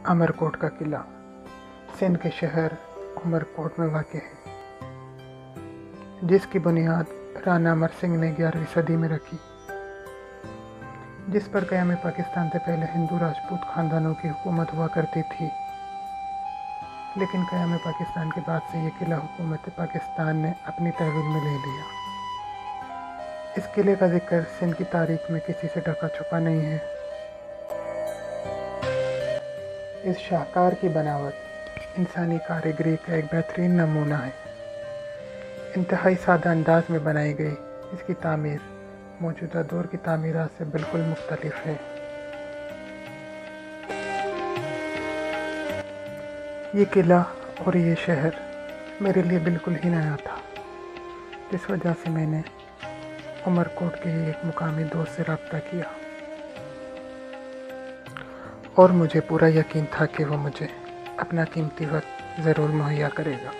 अमरकोट का किला सिंध के शहर अमरकोट में वाक़ है, जिसकी बुनियाद राणा अमर सिंह ने ग्यारहवीं सदी में रखी, जिस पर क़याम पाकिस्तान से पहले हिंदू राजपूत खानदानों की हुकूमत हुआ करती थी। लेकिन क़याम पाकिस्तान के बाद से ये किला हुकूमत पाकिस्तान ने अपनी तहवील में ले लिया। इस किले का ज़िक्र सिंध की तारीख में किसी से ढका छुपा नहीं है। इस शाहकार की बनावट इंसानी कारीगरी का एक बेहतरीन नमूना है। इंतहाई सादा अंदाज में बनाई गई इसकी तामीर मौजूदा दौर की तामीरात से बिल्कुल मुख्तलिफ़ है। ये किला और ये शहर मेरे लिए बिल्कुल ही नया था। जिस वजह से मैंने उमरकोट के एक मुकामी दोस्त से रबता किया। और मुझे पूरा यकीन था कि वो मुझे अपना कीमती वक्त ज़रूर मुहैया करेगा।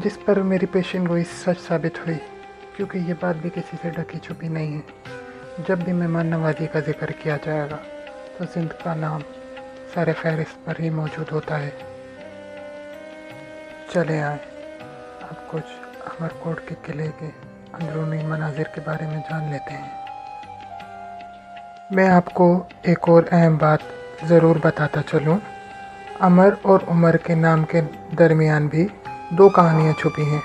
जिस पर मेरी पेशन गोई सच साबित हुई, क्योंकि ये बात भी किसी से ढकी छुपी नहीं है। जब भी मेहमान नवाजी का ज़िक्र किया जाएगा तो सिंध का नाम सारे फहरिस्त पर ही मौजूद होता है। चले आए। अब कुछ अमरकोट के किले के अंदरूनी मनाजिर के बारे में जान लेते हैं। मैं आपको एक और अहम बात ज़रूर बताता चलूँ। अमर और उमर के नाम के दरमियान भी दो कहानियाँ छुपी हैं।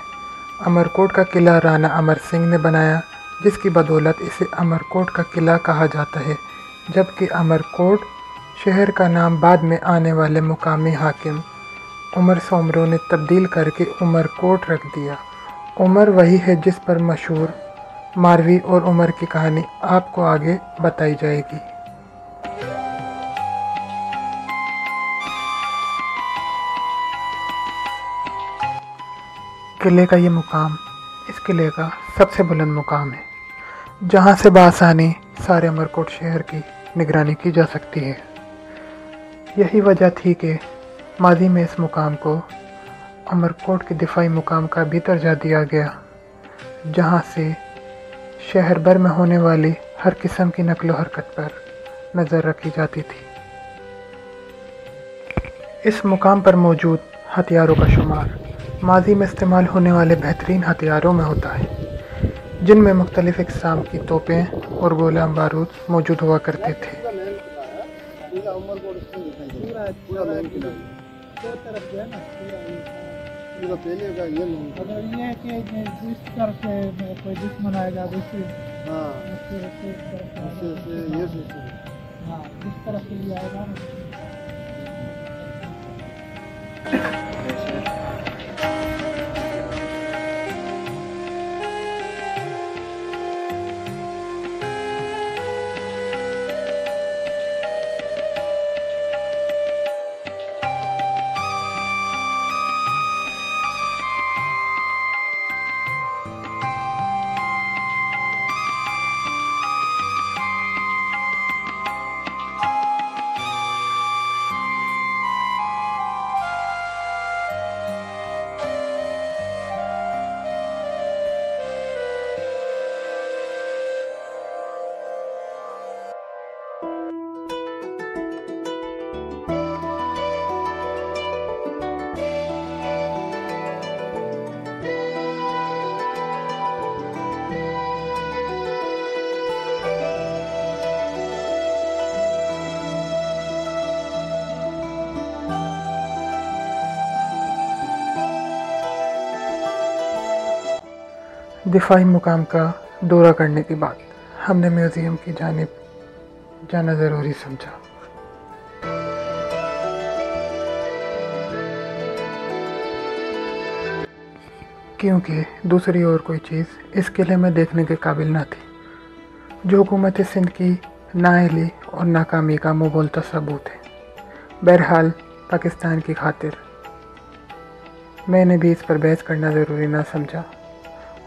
अमरकोट का किला राणा अमर सिंह ने बनाया, जिसकी बदौलत इसे अमरकोट का किला कहा जाता है, जबकि अमरकोट शहर का नाम बाद में आने वाले मुकामी हाकिम उमर सोमरों ने तब्दील करके उमरकोट रख दिया। उमर वही है जिस पर मशहूर मारवी और उमर की कहानी आपको आगे बताई जाएगी। किले का ये मुकाम इस किले का सबसे बुलंद मुकाम है, जहाँ से बासानी सारे अमरकोट शहर की निगरानी की जा सकती है। यही वजह थी कि माजी में इस मुकाम को अमरकोट के दिफाई मुकाम का भी दर्जा दिया गया, जहाँ से शहर भर में होने वाली हर किस्म की नकलो हरकत पर नज़र रखी जाती थी इस मुकाम पर मौजूद हथियारों का शुमार माजी में इस्तेमाल होने वाले बेहतरीन हथियारों में होता है जिनमें मुख्तलिफ़ इकसाम की तोपें और गोला बारूद मौजूद हुआ करते थे पहले का ये लोग। अगर ये है कि जिस तरफ़ से कोई दुश्मन आएगा दूसरी हाँ। उससे- से इससे ये से से हाँ जिस तरफ़ से भी आएगा दिफाई मुकाम का दौरा करने के बाद हमने म्यूज़ियम की जानब जाना ज़रूरी समझा। क्योंकि दूसरी और कोई चीज़ इस किले में देखने के काबिल न थी। जो हुकूमत सिंध की नाअहली और नाकामी का मुँह बोलता सबूत है। बहरहाल, पाकिस्तान की खातिर मैंने भी इस पर बहस करना ज़रूरी ना समझा।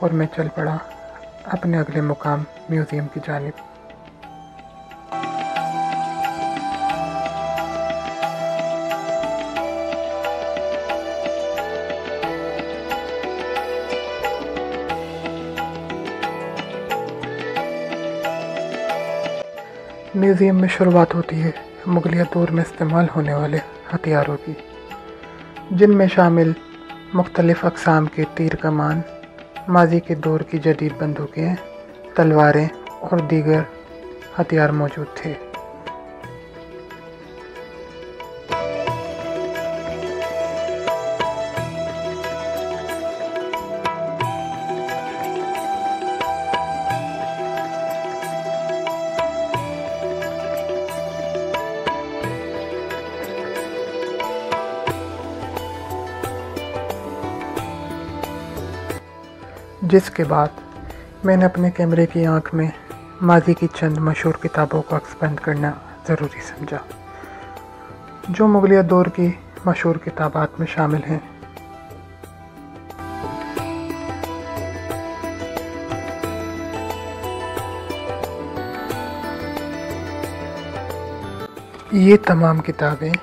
और मैं चल पड़ा अपने अगले मुकाम म्यूज़ियम की जानब। म्यूज़ियम में शुरुआत होती है मुगलिया दौर में इस्तेमाल होने वाले हथियारों की, जिनमें शामिल मुख्तलिफ़ अकसाम के तीर कमान माजी के दौर की जदीद बंदूकें तलवारें और दीगर हथियार मौजूद थे। जिसके बाद मैंने अपने कैमरे की आँख में माजी की चंद मशहूर किताबों को एक्सपेंड करना ज़रूरी समझा। जो मुगलिया दौर की मशहूर किताबात में शामिल हैं। ये तमाम किताबें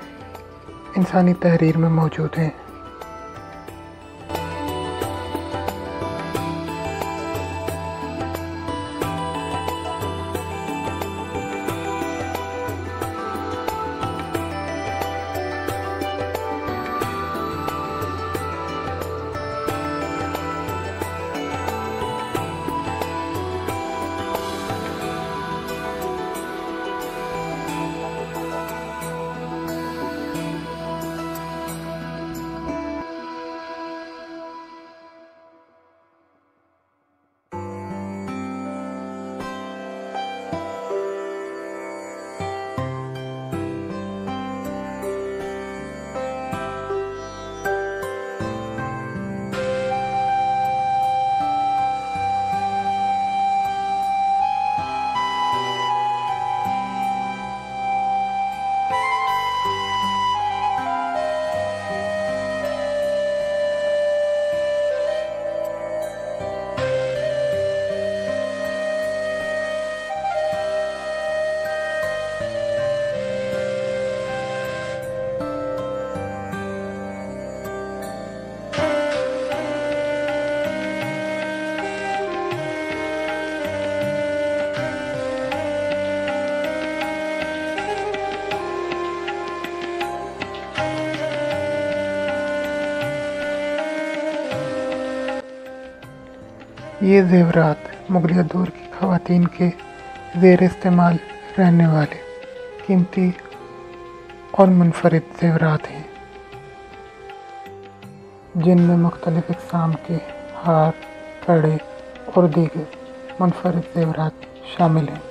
इंसानी तहरीर में मौजूद हैं। ये जेवरात मुगलिया दौर की खातन के जेर इस्तेमाल रहने वाले कीमती और मुनफरद जेवरात हैं। जिनमें मुख्तलिफ़ इकसाम के हार, कड़े और दीगर मुनफरद जेवरात शामिल हैं।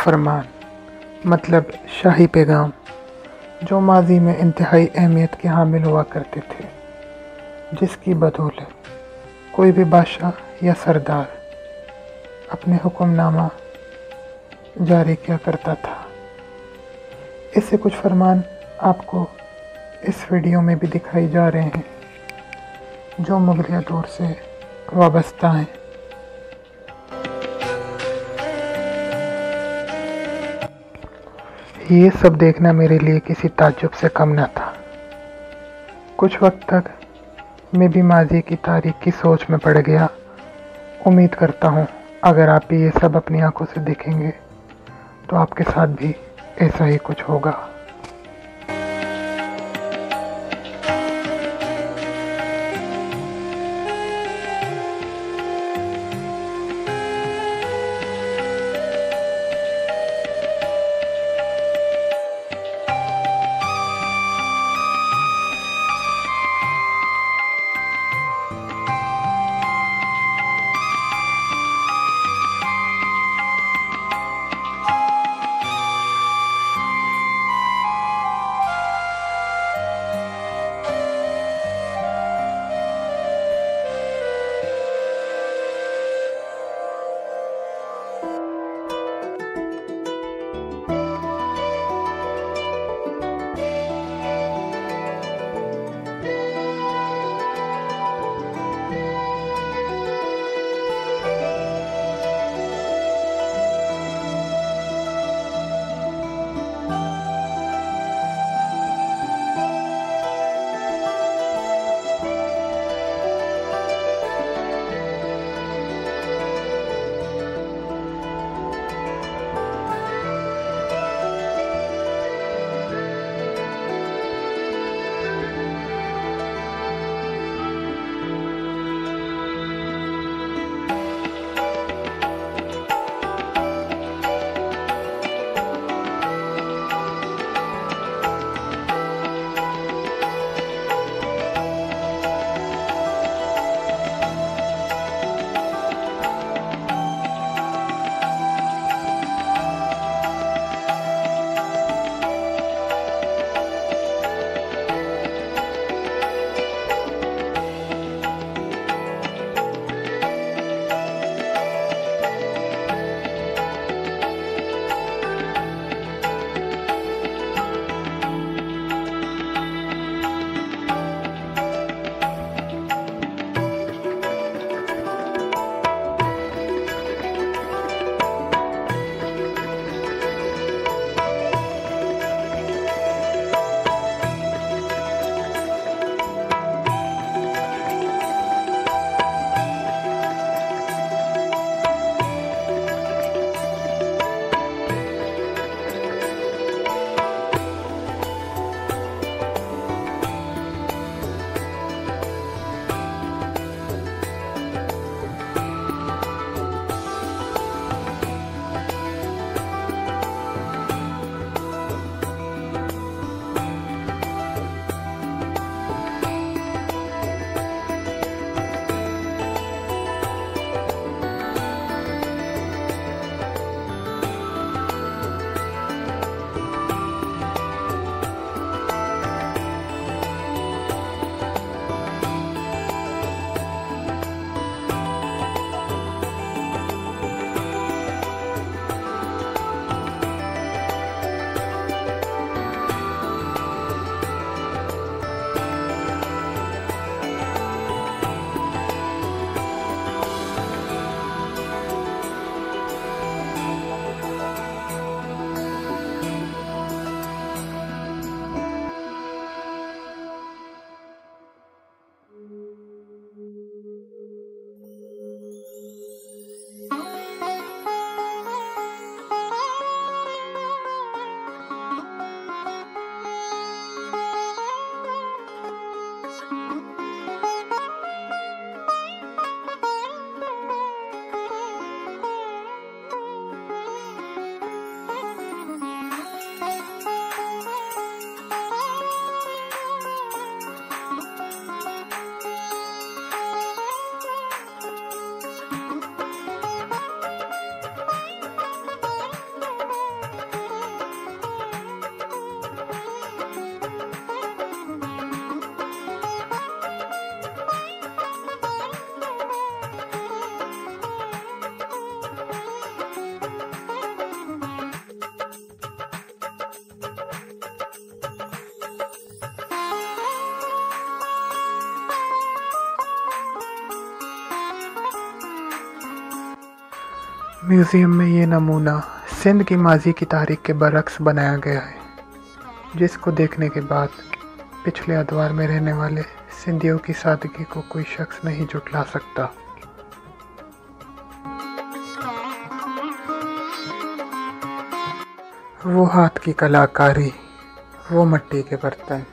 फरमान मतलब शाही पैगाम, जो माजी में इंतहाई अहमियत के हामिल हुआ करते थे, जिसकी बदौलत कोई भी बादशाह या सरदार अपने हुक्मनामा जारी किया करता था। इससे कुछ फरमान आपको इस वीडियो में भी दिखाई जा रहे हैं, जो मुगलिया दौर से वाबस्ता हैं। ये सब देखना मेरे लिए किसी ताजुब से कम न था। कुछ वक्त तक मैं भी माजी की तारीख की सोच में पड़ गया। उम्मीद करता हूँ, अगर आप भी ये सब अपनी आँखों से देखेंगे तो आपके साथ भी ऐसा ही कुछ होगा। म्यूज़ियम में ये नमूना सिंध की माजी की तारीख के बरक्स बनाया गया है, जिसको देखने के बाद पिछले अदवार में रहने वाले सिंधियों की सादगी को कोई शख्स नहीं जुटला सकता। वो हाथ की कलाकारी, वो मट्टी के बर्तन।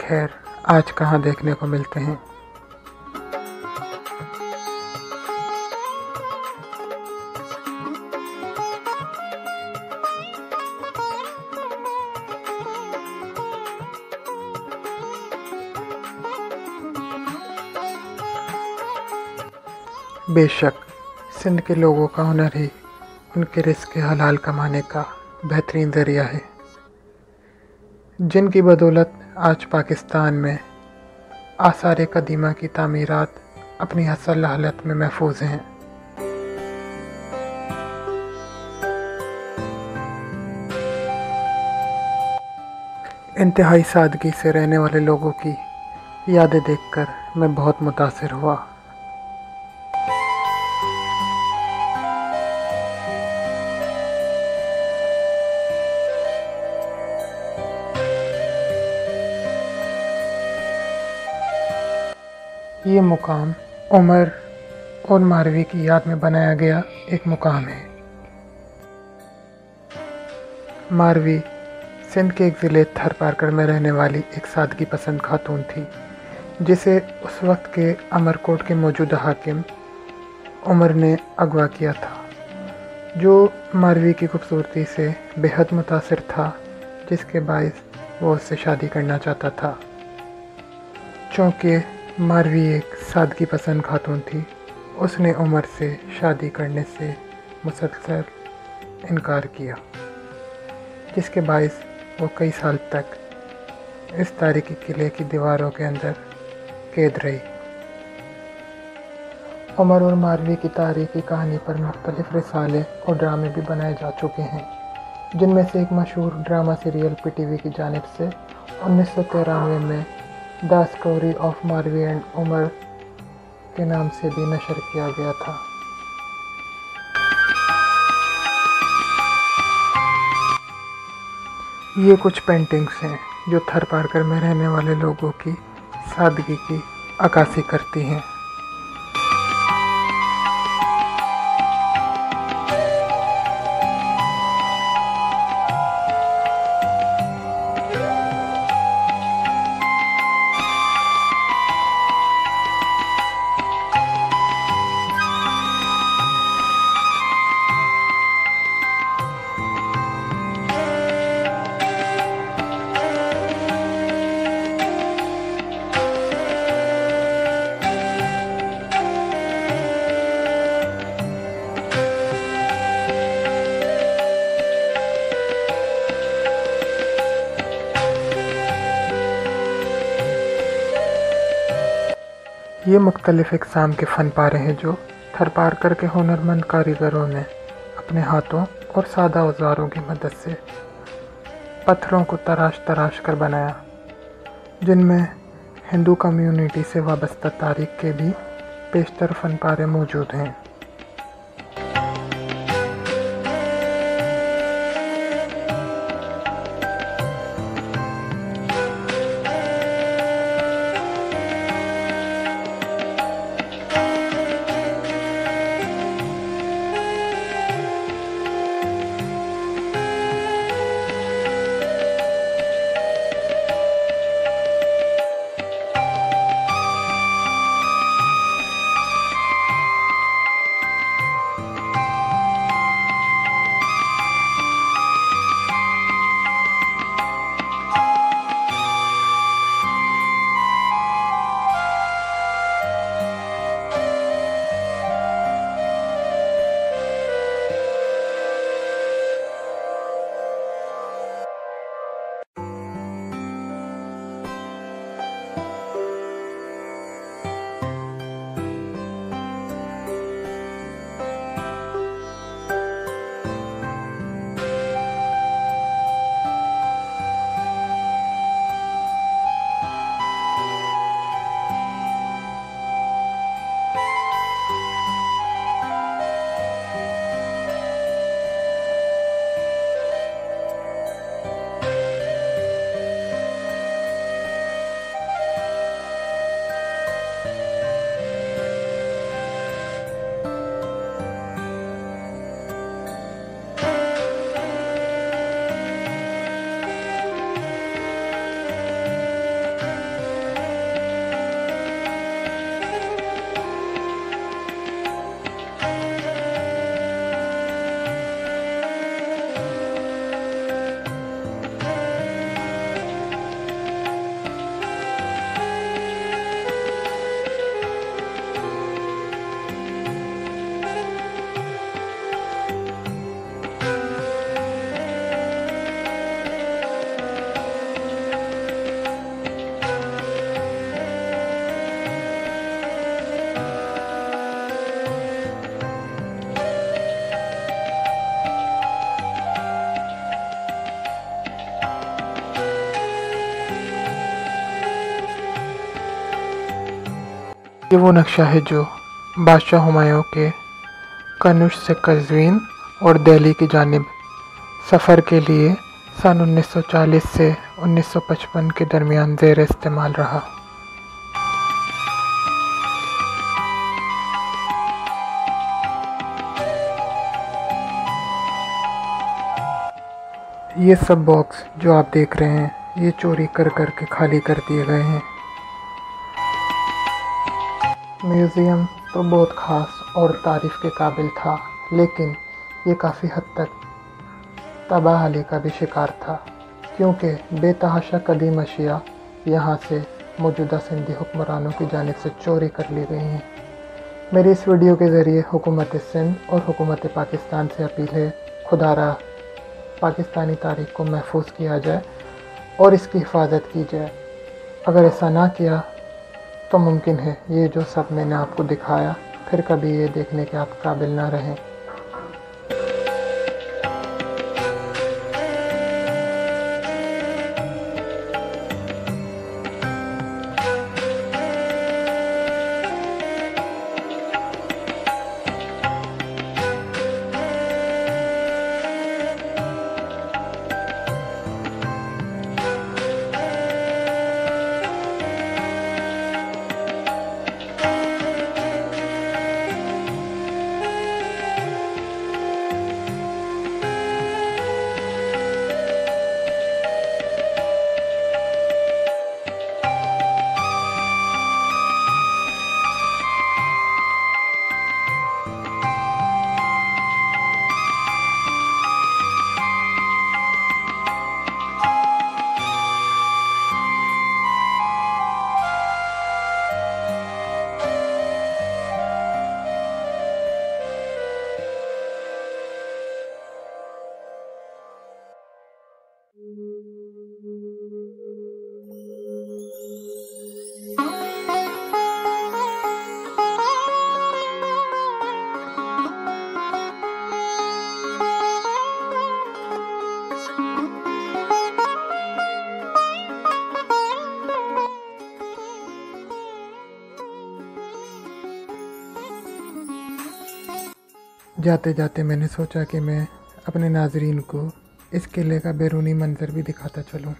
खैर, आज कहाँ देखने को मिलते हैं? बेशक, सिंध के लोगों का हुनर ही उनके रिस्क हलाल कमाने का बेहतरीन ज़रिया है। जिनकी बदौलत आज पाकिस्तान में आसार कदीमा की तामीरात अपनी असल हालत में महफूज हैं। इंतहाई सादगी से रहने वाले लोगों की यादें देखकर मैं बहुत मुतासर हुआ। ये मुकाम उमर और मारवी की याद में बनाया गया एक मुकाम है। मारवी सिंध के एक ज़िले थर पारकर में रहने वाली एक सादगी पसंद खातून थी, जिसे उस वक्त के अमरकोट के मौजूदा हाकिम उमर ने अगवा किया था, जो मारवी की खूबसूरती से बेहद मुतासर था, जिसके बायस वो उससे शादी करना चाहता था। चूँकि मारवी एक सादगी पसंद खातून थी। उसने उमर से शादी करने से मुसलसल इनकार किया, जिसके बायस वो कई साल तक इस तारीखी किले की दीवारों के अंदर कैद रही। उमर और मारवी की तारीखी कहानी पर मुख्तलिफ़ रिसाले और ड्रामे भी बनाए जा चुके हैं, जिनमें से एक मशहूर drama serial P T V की जानब से उन्नीस सौ तिरानवे में the story of Marvi and Umar के नाम से भी नशर किया गया था। ये कुछ पेंटिंग्स हैं जो थर पारकर में रहने वाले लोगों की सादगी की अक्सी करती हैं। ये मुख्तलिफ़ इकसाम के फ़न पारे हैं जो थर पार करके हुनरमंद कारीगरों ने अपने हाथों और सादा औजारों की मदद से पत्थरों को तराश तराश कर बनाया, जिनमें हिंदू कम्युनिटी से वाबस्ता तारीख के भी पेशतर फ़न पारे मौजूद हैं। ये वो नक्शा है जो बादशाह हमायों के कनुश से कज़वीन और दिल्ली की जानब सफ़र के लिए सन 1940 से 1955 के दरमियान जेर इस्तेमाल रहा। ये सब बॉक्स जो आप देख रहे हैं, ये चोरी कर कर के खाली कर दिए गए हैं। म्यूज़ियम तो बहुत ख़ास और तारीफ़ के काबिल था, लेकिन ये काफ़ी हद तक तबाहली का भी शिकार था, क्योंकि बेतहाशा कदीम अशिया यहाँ से मौजूदा सिंधी हुक्मरानों की जानब से चोरी कर ली गई हैं। मेरी इस वीडियो के ज़रिए हुकूमत सिंध और हुकूमत पाकिस्तान से अपील है खुदारा पाकिस्तानी तारीख को महफूज किया जाए और इसकी हिफाजत की जाए। अगर ऐसा ना किया तो मुमकिन है, ये जो सब मैंने आपको दिखाया, फिर कभी ये देखने के आप काबिल ना रहें। जाते जाते मैंने सोचा कि मैं अपने नाजरीन को इस किले का बैरूनी मंज़र भी दिखाता चलूँ।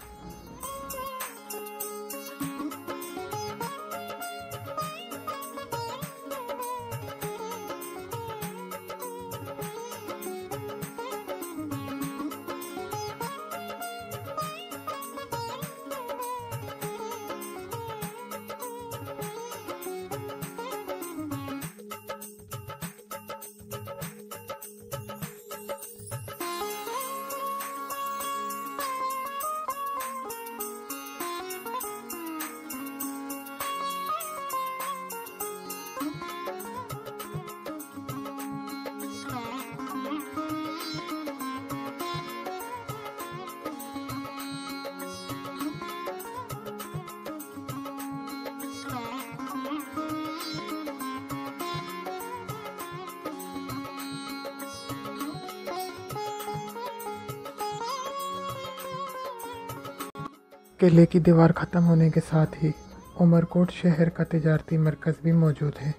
किले की दीवार ख़त्म होने के साथ ही उमरकोट शहर का तजारती मरकज़ भी मौजूद है,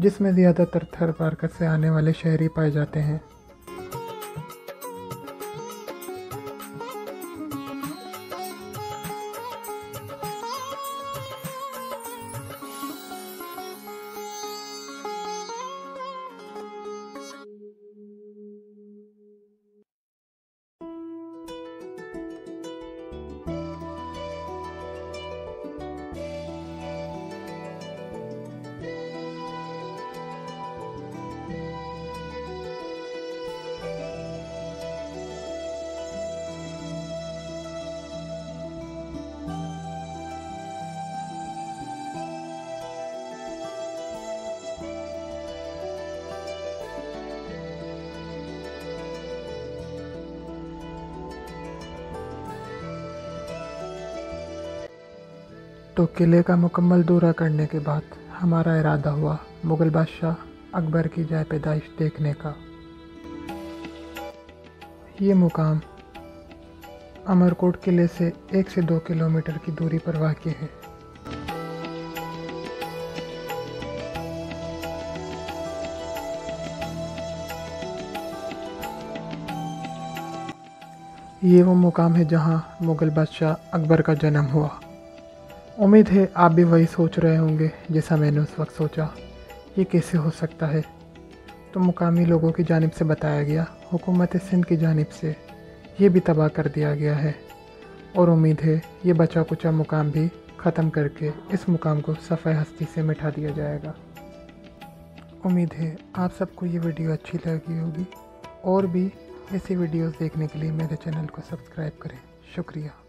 जिसमें ज़्यादातर थर पार्कर से आने वाले शहरी पाए जाते हैं। तो किले का मुकम्मल दौरा करने के बाद हमारा इरादा हुआ मुग़ल बादशाह अकबर की जाय पैदाइश देखने का। ये मुकाम अमरकोट किले से एक से दो किलोमीटर की दूरी पर वाक़ है। ये वो मुकाम है जहाँ मुग़ल बादशाह अकबर का जन्म हुआ। उम्मीद है आप भी वही सोच रहे होंगे जैसा मैंने उस वक्त सोचा। ये कैसे हो सकता है? तो मुकामी लोगों की जानब से बताया गया। हुकूमत सिंध की जानब से ये भी तबाह कर दिया गया है। और उम्मीद है ये बचा कुचा मुकाम भी ख़त्म करके इस मुकाम को सफ़ाई हस्ती से मिटा दिया जाएगा। उम्मीद है आप सबको ये वीडियो अच्छी लगी होगी। और भी ऐसी वीडियोस देखने के लिए मेरे चैनल को सब्सक्राइब करें। शुक्रिया।